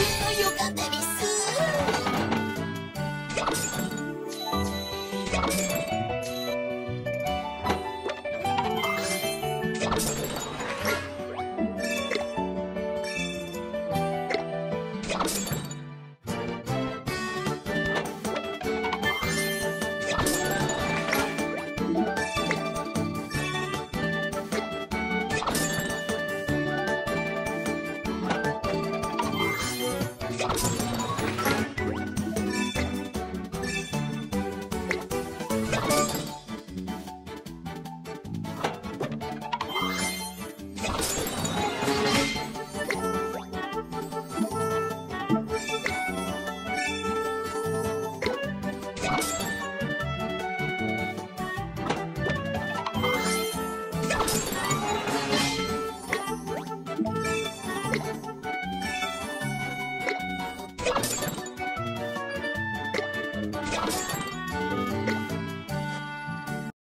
よかったです「 Thank you.